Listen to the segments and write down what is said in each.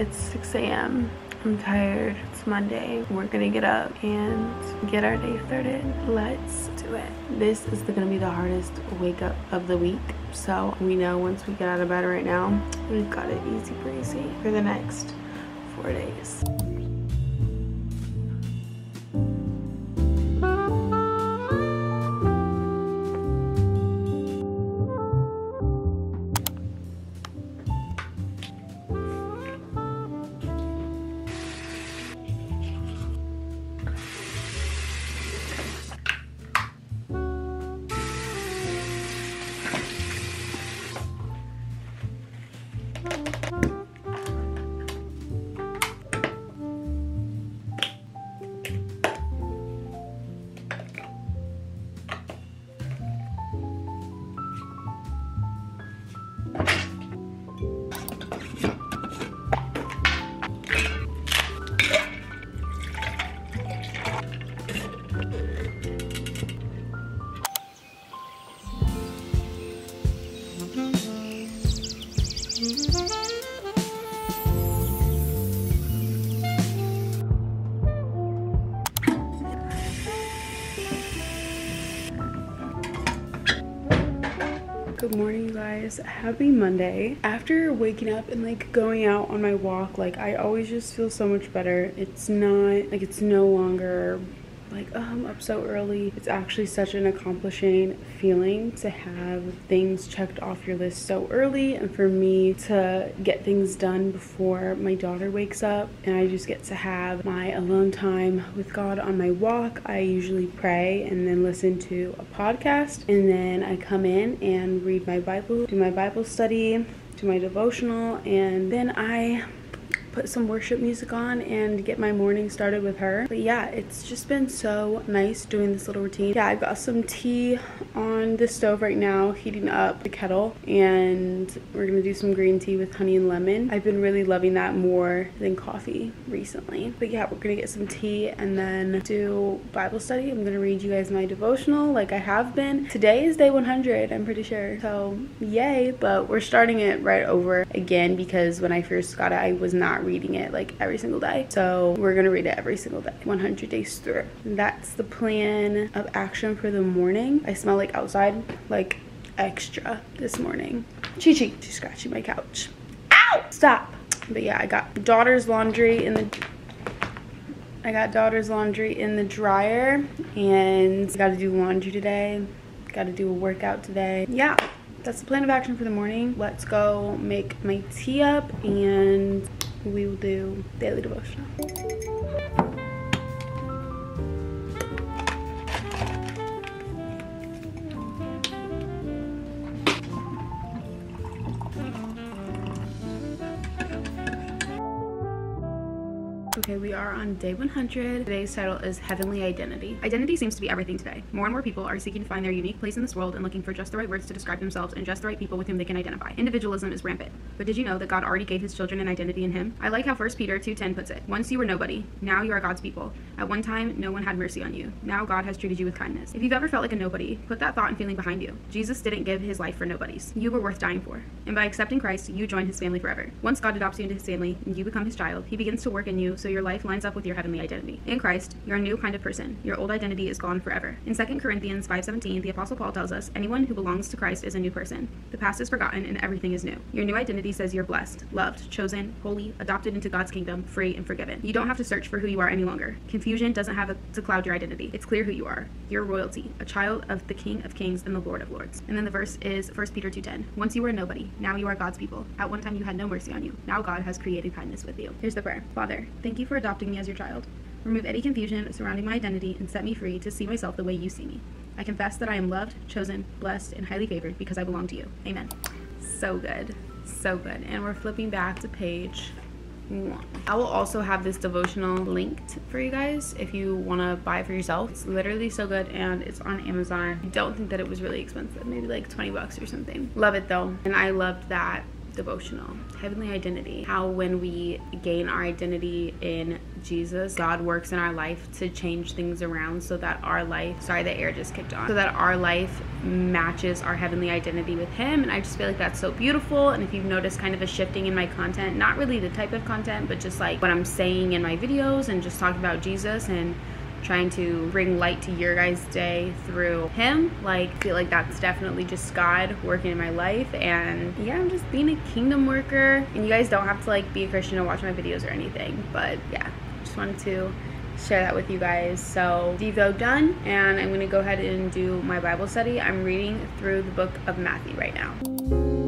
It's 6 a.m. I'm tired. It's Monday. We're gonna get up and get our day started. Let's do it. This is gonna be the hardest wake up of the week. So we know once we get out of bed right now, we've got it easy breezy for the next four days. Good morning, guys. Happy Monday. After waking up and like going out on my walk, like I always just feel so much better. It's not like it's no longer like oh, I'm up so early. It's actually such an accomplishing feeling to have things checked off your list so early and for me to get things done before my daughter wakes up and I just get to have my alone time with God on my walk. I usually pray and then listen to a podcast and then I come in and read my Bible, do my Bible study, do my devotional and then I put some worship music on and get my morning started with her. But yeah, it's just been so nice doing this little routine. Yeah, I've got some tea on the stove right now, heating up the kettle, and we're gonna do some green tea with honey and lemon. I've been really loving that more than coffee recently. But yeah, we're gonna get some tea and then do Bible study. I'm gonna read you guys my devotional like I have been. Today is day 100, I'm pretty sure. So yay, but we're starting it right over again because when I first got it, I was not reading it like every single day. So we're gonna read it every single day, 100 days through. That's the plan of action for the morning. I smell like outside, like extra this morning. Chi Chi, she's scratching my couch. Ow! Stop. But yeah, I got daughter's laundry in the I got daughter's laundry in the dryer and got to do laundry today. Got to do a workout today. Yeah, that's the plan of action for the morning. Let's go make my tea up and will do daily devotional. Okay, we are on day 100. Today's title is Heavenly Identity. Identity seems to be everything today. More and more people are seeking to find their unique place in this world and looking for just the right words to describe themselves and just the right people with whom they can identify. Individualism is rampant. But did you know that God already gave his children an identity in him? I like how 1 Peter 2:10 puts it. Once you were nobody, now you are God's people. At one time, no one had mercy on you. Now God has treated you with kindness. If you've ever felt like a nobody, put that thought and feeling behind you. Jesus didn't give his life for nobodies. You were worth dying for. And by accepting Christ, you join his family forever. Once God adopts you into his family and you become his child, he begins to work in you so your life lines up with your heavenly identity. In Christ, you're a new kind of person. Your old identity is gone forever. In 2 Corinthians 5:17, the apostle Paul tells us, anyone who belongs to Christ is a new person. The past is forgotten and everything is new. Your new identity says you're blessed, loved, chosen, holy, adopted into God's kingdom, free and forgiven. You don't have to search for who you are any longer. Confusion doesn't have to cloud your identity. It's clear who you are. You're royalty, a child of the King of Kings and the Lord of Lords. And then the verse is 1 Peter 2:10. Once you were nobody, now you are God's people. At one time you had no mercy on you. Now God has created kindness with you. Here's the prayer. Father, thank you for adopting me as your child. Remove any confusion surrounding my identity and set me free to see myself the way you see me. I confess that I am loved, chosen, blessed, and highly favored because I belong to you. Amen. So good. So good. And we're flipping back to page one. I will also have this devotional linked for you guys if you want to buy for yourself. It's literally so good and it's on Amazon. I don't think that it was really expensive, maybe like 20 bucks or something. Love it though. And I loved that devotional heavenly identity how when we gain our identity in jesus god works in our life to change things around so that our life sorry the air just kicked on so that our life matches our heavenly identity with him. And i just feel like that's so beautiful. And if you've noticed kind of a shifting in my content not really the type of content but just like what i'm saying in my videos and just talking about jesus and trying to bring light to your guys' day through him. Like, I feel like that's definitely just God working in my life. And yeah, I'm just being a kingdom worker. And you guys don't have to like be a Christian to watch my videos or anything. But yeah, just wanted to share that with you guys. So Devo done and I'm gonna go ahead and do my Bible study. I'm reading through the book of Matthew right now.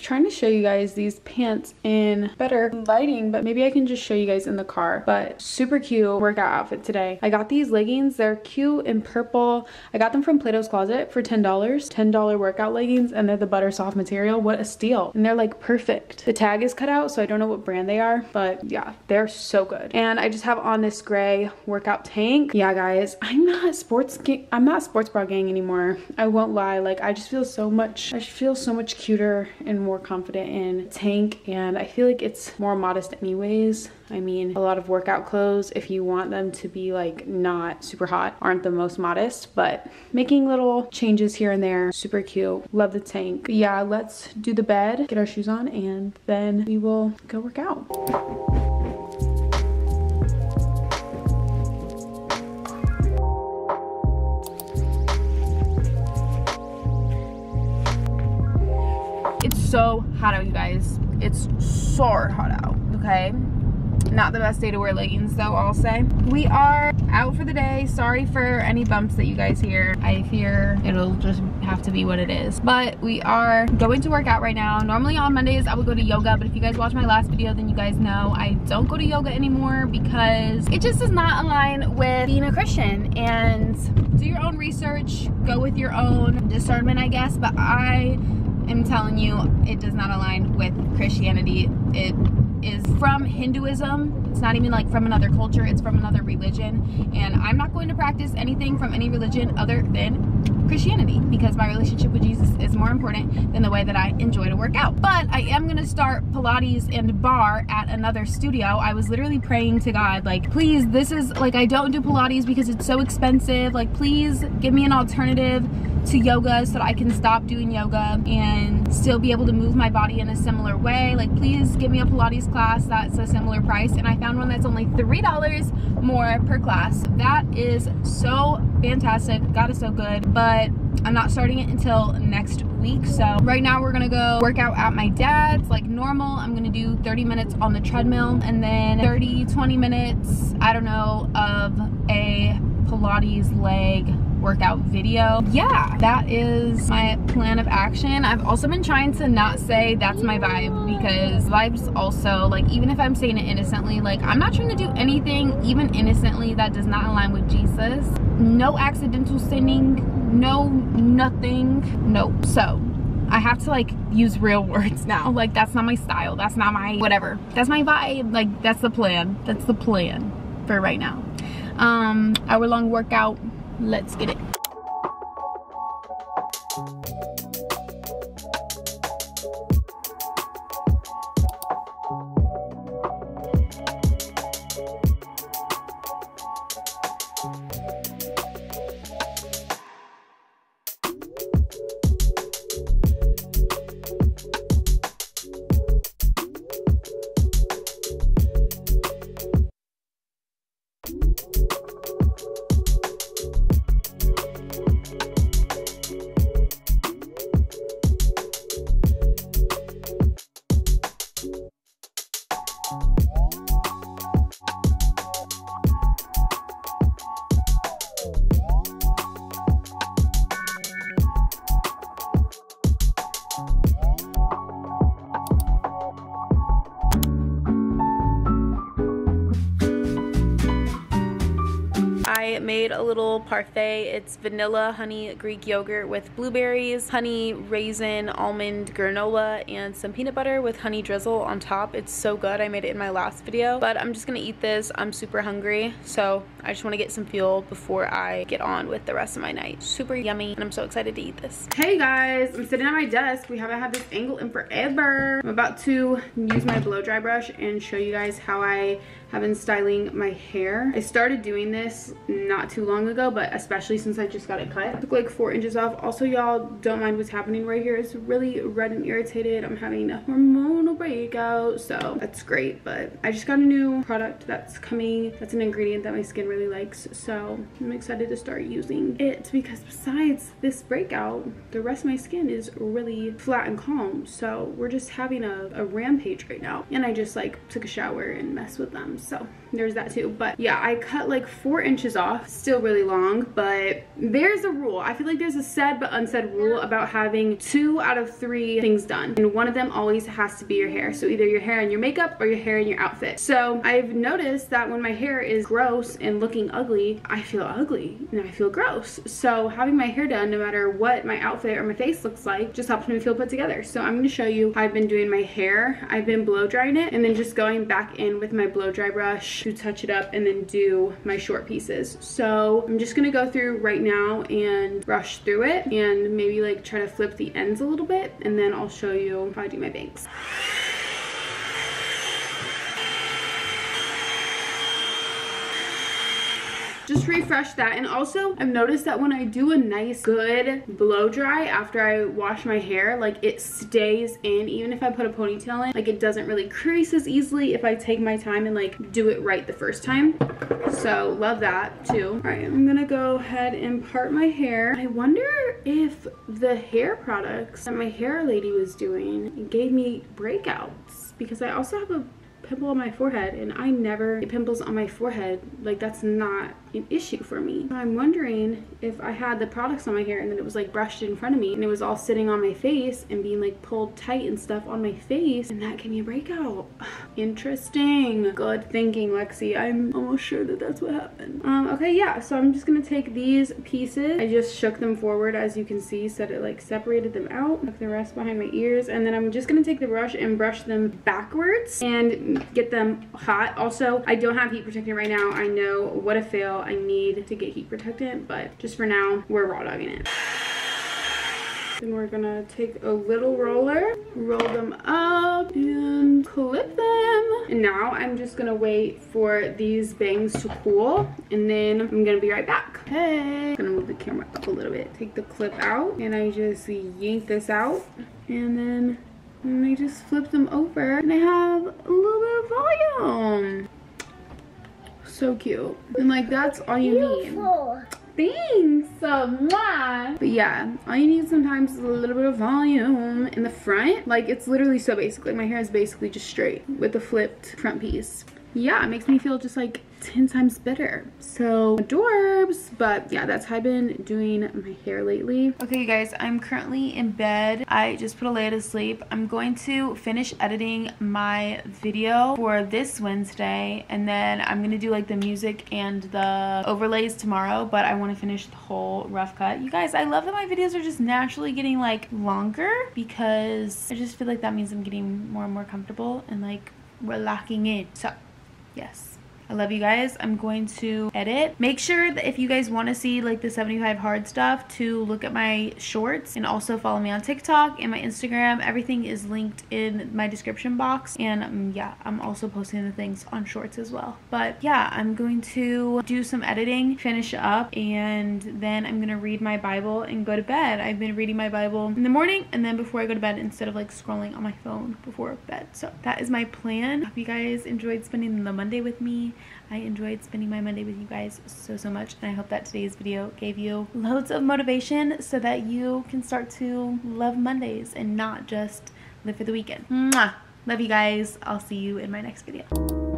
Trying to show you guys these pants in better lighting, but maybe I can just show you guys in the car. But super cute workout outfit today. I got these leggings. They're cute and purple. I got them from Plato's Closet for $10. $10 workout leggings and they're the butter soft material. What a steal. And they're like perfect. The tag is cut out, so I don't know what brand they are, but yeah, they're so good. And I just have on this gray workout tank. Yeah, guys, I'm not sports I'm not sports bra gang anymore. I won't lie. Like I just feel so much, I feel so much cuter and more confident in tank and I feel like it's more modest anyways. I mean, a lot of workout clothes, if you want them to be like not super hot, aren't the most modest, but making little changes here and there, super cute. Love the tank. Yeah, let's do the bed, get our shoes on, and then we will go work out. Okay? Not the best day to wear leggings though, I'll say. We are out for the day. Sorry for any bumps that you guys hear. I fear it'll just have to be what it is. But we are going to work out right now. Normally on Mondays I would go to yoga, but if you guys watch my last video, then you guys know I don't go to yoga anymore because it just does not align with being a Christian. And do your own research, go with your own discernment, I guess. But I am telling you, it does not align with Christianity. It is from Hinduism. It's not even like from another culture, it's from another religion. And I'm not going to practice anything from any religion other than Christianity because my relationship with Jesus is more important than the way that I enjoy to work out. But I am going to start Pilates and barre at another studio. I was literally praying to God, like, please, this is like, I don't do Pilates because it's so expensive. Like, please give me an alternative to yoga so that I can stop doing yoga and still be able to move my body in a similar way. Like please give me a Pilates class that's a similar price. And I found one that's only $3 more per class. That is so fantastic. God is so good. But I'm not starting it until next week. So right now we're gonna go work out at my dad's like normal. I'm gonna do 30 minutes on the treadmill and then 30, 20 minutes, I don't know, of a Pilates leg workout video. Yeah, that is my plan of action. I've also been trying to not say that's my vibe because vibes also, like even if I'm saying it innocently, like I'm not trying to do anything even innocently that does not align with Jesus. No accidental sinning, no nothing, no. So I have to like use real words now. Like that's not my style. That's not my whatever. That's my vibe. Like that's the plan. That's the plan for right now. Um, hour long workout let's get it I made a little parfait. It's vanilla honey Greek yogurt with blueberries, honey raisin almond granola, and some peanut butter with honey drizzle on top. It's so good. I made it in my last video, but I'm just gonna eat this. I'm super hungry, so I just wanna get some fuel before I get on with the rest of my night. Super yummy, and I'm so excited to eat this. Hey guys, I'm sitting at my desk. We haven't had this angle in forever. I'm about to use my blow dry brush and show you guys how I have been styling my hair. I started doing this not too long ago, but especially since I just got it cut. took like four inches off. Also, y'all don't mind what's happening right here. It's really red and irritated. I'm having a hormonal breakout, so that's great. But I just got a new product that's coming. That's an ingredient that my skin really likes, so I'm excited to start using it because besides this breakout, the rest of my skin is really flat and calm. So we're just having a, a rampage right now. And I just like took a shower and messed with them so there's that too. But yeah i cut like four inches off still really long but there's a rule. I feel like there's a said but unsaid rule about having two out of three things done and one of them always has to be your hair. So either your hair and your makeup or your hair and your outfit. So i've noticed that when my hair is gross and looking ugly i feel ugly and i feel gross. So having my hair done no matter what my outfit or my face looks like just helps me feel put together. So i'm going to show you how i've been doing my hair. I've been blow drying it and then just going back in with my blow dry brush to touch it up and then do my short pieces. So I'm just gonna go through right now and brush through it and maybe like try to flip the ends a little bit and then I'll show you how I do my bangs. Just refresh that. And also I've noticed that when I do a nice good blow dry after I wash my hair like it stays in. Even if I put a ponytail in like it doesn't really crease as easily if I take my time and like do it right the first time. So love that too. All right I'm gonna go ahead and part my hair. I wonder if the hair products that my hair lady was doing gave me breakouts because I also have a pimple on my forehead and I never get pimples on my forehead like that's not an issue for me. I'm wondering if I had the products on my hair and then it was like brushed in front of me and it was all sitting on my face and being like pulled tight and stuff on my face and that gave me a breakout. Interesting. Good thinking, Lexi. I'm almost sure that that's what happened. Um, okay, yeah, so I'm just gonna take these pieces. I just shook them forward as you can see so that it like separated them out. Tuck the rest behind my ears and then I'm just gonna take the brush and brush them backwards and get them hot. Also, I don't have heat protectant right now. I know what a fail. I need to get heat protectant, but just for now, we're raw dogging it. Then we're gonna take a little roller, roll them up and clip them. And now I'm just gonna wait for these bangs to cool and then I'm gonna be right back. Okay, I'm gonna move the camera up a little bit. Take the clip out and I just yank this out and then I just flip them over and I have a little volume so cute. And like that's all you Beautiful. need. Thanks. Uh, but yeah, all you need sometimes is a little bit of volume in the front. Like it's literally so basic. Like my hair is basically just straight with a flipped front piece. Yeah, it makes me feel just like 10 times better. So adorbs, but yeah, that's how I've been doing my hair lately. Okay, you guys, I'm currently in bed. I just put Alea to sleep. I'm going to finish editing my video for this Wednesday, and then I'm gonna do like the music and the overlays tomorrow, but I wanna finish the whole rough cut. You guys, I love that my videos are just naturally getting like longer because I just feel like that means I'm getting more and more comfortable and like we're locking in. So, yes. I love you guys. I'm going to edit. Make sure that if you guys want to see like the 75 hard stuff to look at my shorts and also follow me on TikTok and my Instagram. Everything is linked in my description box. And um, yeah, I'm also posting the things on shorts as well. But yeah, I'm going to do some editing, finish up, and then I'm going to read my Bible and go to bed. I've been reading my Bible in the morning and then before I go to bed instead of like scrolling on my phone before bed. So that is my plan. Hope you guys enjoyed spending the Monday with me. I enjoyed spending my Monday with you guys so, so much. And I hope that today's video gave you loads of motivation so that you can start to love Mondays and not just live for the weekend. Mwah! Love you guys. I'll see you in my next video.